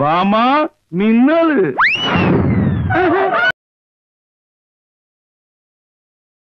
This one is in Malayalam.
വാമാ മിന്നൽ